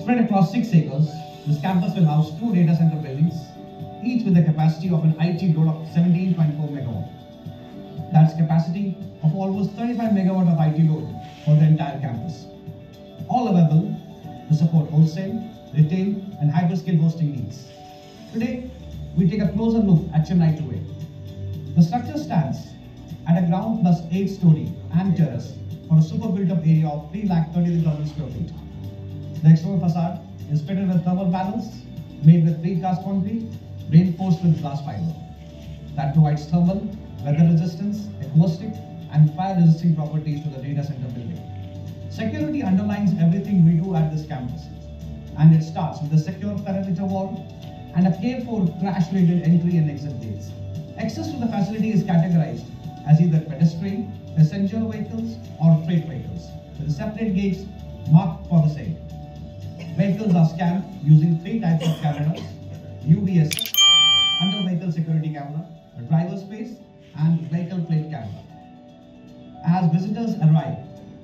Spread across six acres, this campus will house two data center buildings, each with a capacity of an IT load of 17.4 megawatt. That's capacity of almost 35 megawatt of IT load for the entire campus. All available to support wholesale, retail, and hyperscale hosting needs. Today, we take a closer look at Chennai 2A. The structure stands at a ground plus 8 story and terrace for a super built up area of 3,33,000 square feet. The external facade is fitted with thermal panels made with precast concrete reinforced with glass fiber that provides thermal, weather resistance, acoustic, and fire resisting properties to the data center building. Security underlines everything we do at this campus, and it starts with a secure perimeter wall and a careful crash rated entry and exit gates. Access to the facility is categorized as either pedestrian, passenger vehicles, or freight vehicles, with separate gates marked for the same. Vehicles are scanned using three types of cameras, UVS, under vehicle security camera, driver space, and vehicle plate camera. As visitors arrive,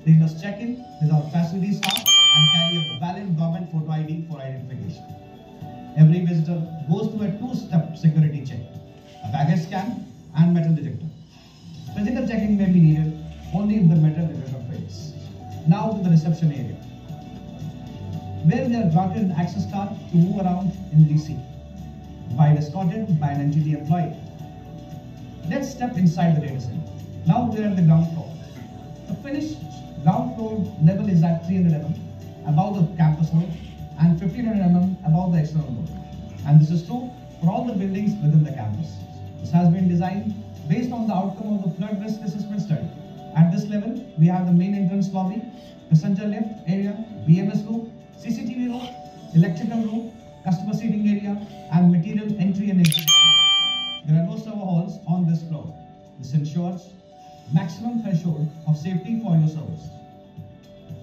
they must check in with our facility staff and carry a valid government photo ID for identification. Every visitor goes through a two-step security check, a baggage scan, and metal detector. Physical checking may be needed only if the metal detector fails. Now to the reception area, where we are granted an access card to move around in DC, while escorted by an NTT employee. Let's step inside the data center. Now we are at the ground floor. The finished ground floor level is at 300 mm above the campus node and 1500 mm above the external node. And this is true for all the buildings within the campus. This has been designed based on the outcome of the flood risk assessment study. At this level, we have the main entrance lobby, passenger lift area, BMS room, CCTV room, electrical room, customer seating area, and material entry and exit. There are no server halls on this floor. This ensures maximum threshold of safety for your service.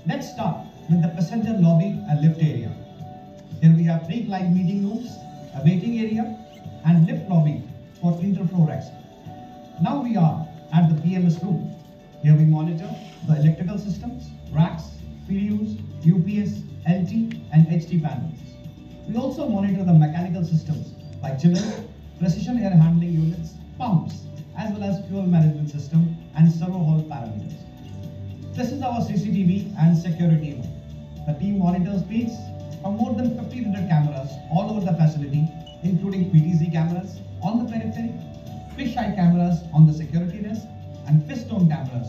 Let's start with the passenger lobby and lift area. Here we have three client meeting rooms, a waiting area, and lift lobby for interfloor access. Now we are at the BMS room. Here we monitor the electrical systems, racks, PDUs, UPS, LT, and HT panels. We also monitor the mechanical systems like chillers, precision air handling units, pumps, as well as fuel management system and server hall parameters. This is our CCTV and security. The team monitors feeds from more than 1500 cameras all over the facility, including PTZ cameras on the periphery, fisheye cameras on the security desk, and fishstone cameras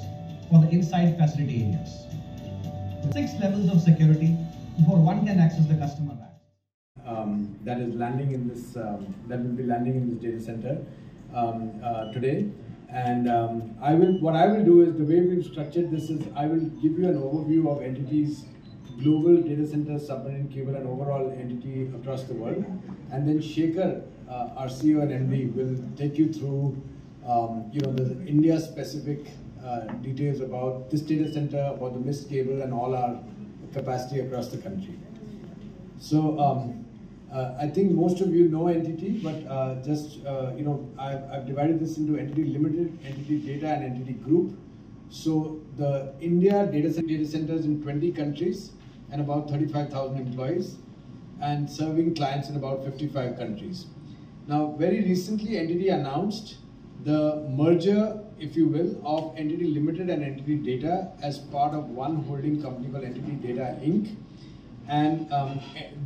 for the inside facility areas. Six levels of security before one can access the customer um, that is landing in this um, that will be landing in this data center um, uh, today. And um, I will what I will do is the way we've structured this is I will give you an overview of NTT's, global data center, submarine cable, and overall NTT across the world. And then Shaker, uh, our CEO and MD, will take you through um, you know the India specific uh, details about this data center, about the MIST cable, and all our capacity across the country. So um, uh, I think most of you know NTT, but uh, just uh, you know, I've, I've divided this into NTT limited, NTT data, and NTT group. So the India data, data centers in 20 countries and about 35,000 employees, and serving clients in about 55 countries. Now, very recently, NTT announced the merger, if you will, of NTT limited and NTT data as part of one holding company called NTT Data Inc. And um,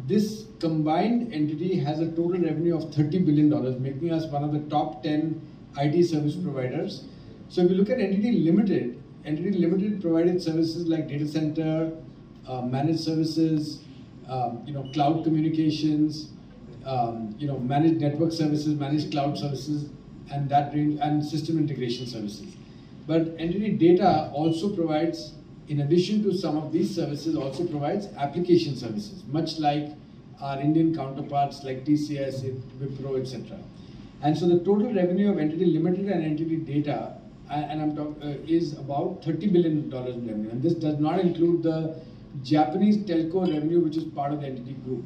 this combined entity has a total revenue of $30 billion, making us one of the top 10 IT service providers. So if you look at NTT Limited, NTT Limited provided services like data center, uh, managed services, um, you know, cloud communications, um, you know, managed network services, managed cloud services, and that and system integration services. But NTT Data also provides in addition to some of these services, also provides application services, much like our Indian counterparts like TCS, Wipro, etc. And so the total revenue of NTT Limited and NTT Data, and I'm talking, uh, is about 30 billion dollars in revenue, and this does not include the Japanese telco revenue, which is part of the NTT Group.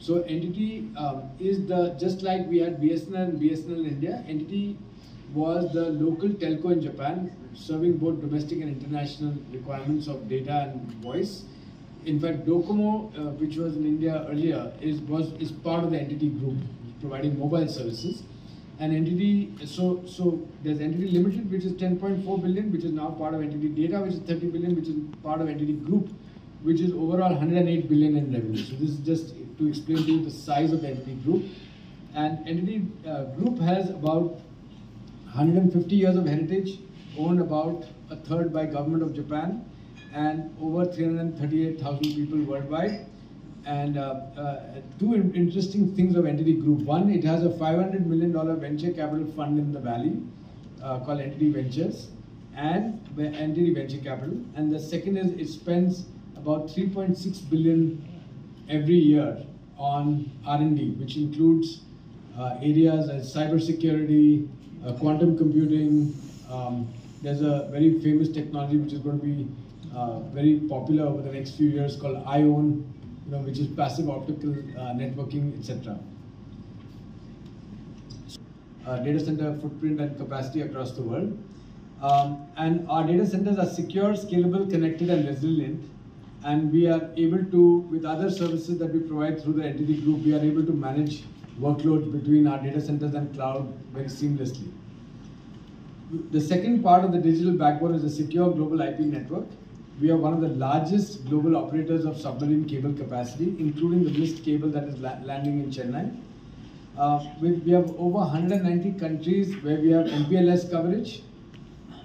So NTT um, is the just like we had BSNL and BSNL in India. NTT was the local telco in Japan, serving both domestic and international requirements of data and voice. in fact, Docomo, uh, which was in India earlier, is was is part of the NTT group providing mobile services. And NTT, so so there's NTT limited, which is 10.4 billion, which is now part of NTT data, which is 30 billion, which is part of NTT group, which is overall 108 billion in revenue. So this is just to explain to you the size of the NTT group. And NTT uh, group has about 150 years of heritage, owned about a third by government of Japan, and over 338,000 people worldwide. And uh, uh, two in- interesting things of NTT Group. One, it has a $500 million venture capital fund in the valley uh, called NTT Ventures and NTT Venture Capital. And the second is it spends about 3.6 billion every year on R&D, which includes uh, areas as cybersecurity, uh, quantum computing. Um, there's a very famous technology which is going to be uh, very popular over the next few years called IOWN, you know, which is passive optical uh, networking, etc. Uh, data center footprint and capacity across the world. Um, and our data centers are secure, scalable, connected, and resilient. And we are able to, with other services that we provide through the NTT group, we are able to manage workloads between our data centers and cloud very seamlessly. The second part of the digital backbone is a secure global IP network. We are one of the largest global operators of submarine cable capacity, including the MIST cable that is la- landing in Chennai. Uh, we, we have over 190 countries where we have MPLS coverage,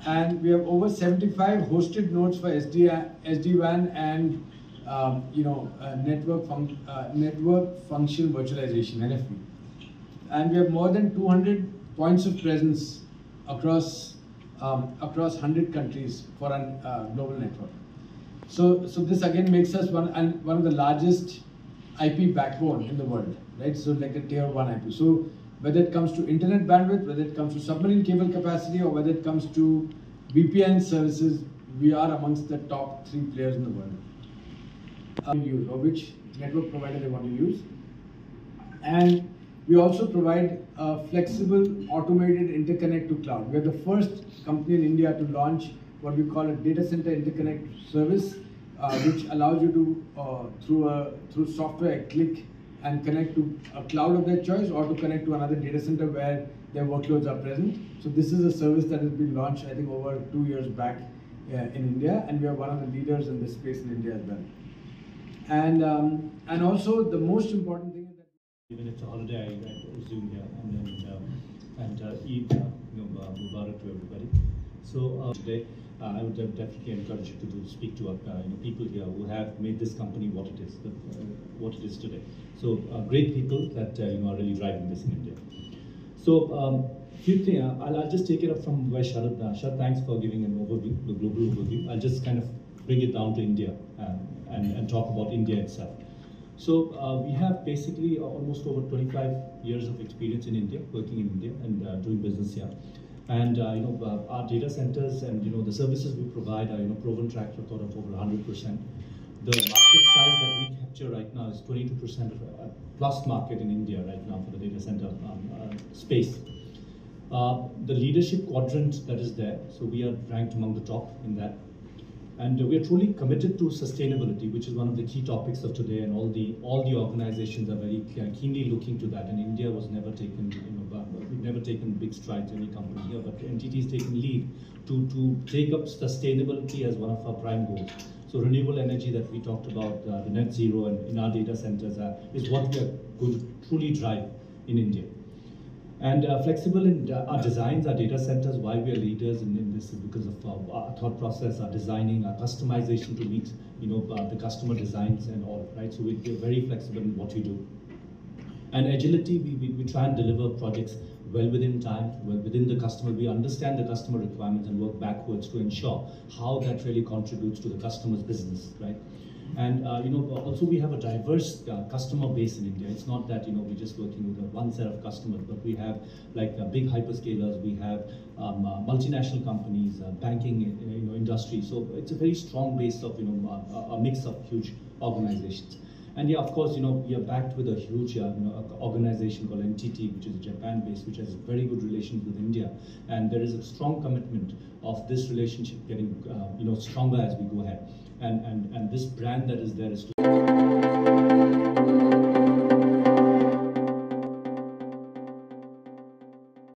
and we have over 75 hosted nodes for SD, SD-WAN and um, you know uh, network uh, network function virtualization (NFV). And we have more than 200 points of presence across um, across 100 countries for a uh, global network. So, so this again makes us one and one of the largest IP backbone in the world, right? So like a tier one IP. So whether it comes to internet bandwidth, whether it comes to submarine cable capacity, or whether it comes to VPN services, we are amongst the top three players in the world. Uh, use or which network provider they want to use, and we also provide a flexible automated interconnect to cloud. We are the first company in India to launch what we call a data center interconnect service, uh, which allows you to uh, through a through software click and connect to a cloud of their choice or to connect to another data center where their workloads are present. So this is a service that has been launched I think over two years back uh, in India, and we are one of the leaders in this space in India as well. And um, and also the most important thing is that Even it's a holiday, I, assume here, and then um, and uh, Eid, uh, you know, uh, Mubarak to everybody. So uh, today, uh, I would definitely encourage you to speak to uh, you know people here who have made this company what it is, the, what it is today. So great people that you know are really driving this in India. So, um, things, I'll, I'll just take it up from where Sharad, uh, Sharad, thanks for giving an overview, the global overview. I'll just kind of bring it down to India um, and, and talk about India itself. So, uh, we have basically almost over 25 years of experience in India, working in India and uh, doing business here. And, uh, you know, uh, our data centers and, you know, the services we provide are, you know, proven track record of over 100%. The market size that we capture right now is 22% of uh, plus market in India right now for the data center um, uh, space. Uh, the leadership quadrant that is there, so we are ranked among the top in that. And we are truly committed to sustainability, which is one of the key topics of today, and all the all the organizations are very keenly looking to that. And India was never taken, you know, never taken big strides in any company here, but NTT is taking lead to to take up sustainability as one of our prime goals. So renewable energy that we talked about, uh, the net zero, and in our data centers uh, is what we are going to truly drive in India. And uh, flexible in uh, our designs, our data centers, why we are leaders in, in this is because of our thought process, our designing, our customization to meet, you know, uh, the customer designs and all, right? So we- we're very flexible in what we do. And agility, we, we, we try and deliver projects well within time, well within the customer. We understand the customer requirements and work backwards to ensure how that really contributes to the customer's business, right? And uh, you know, also we have a diverse uh, customer base in India. It's not that you know we're just working with one set of customers, but we have like uh, big hyperscalers, we have um, uh, multinational companies, uh, banking, uh, you know, industry. So it's a very strong base of you know a mix of huge organizations. And yeah, of course, you know, we are backed with a huge uh, you know, organization called NTT, which is Japan-based, which has very good relations with India. And there is a strong commitment of this relationship getting, uh, you know, stronger as we go ahead. And, and, and this brand that is there is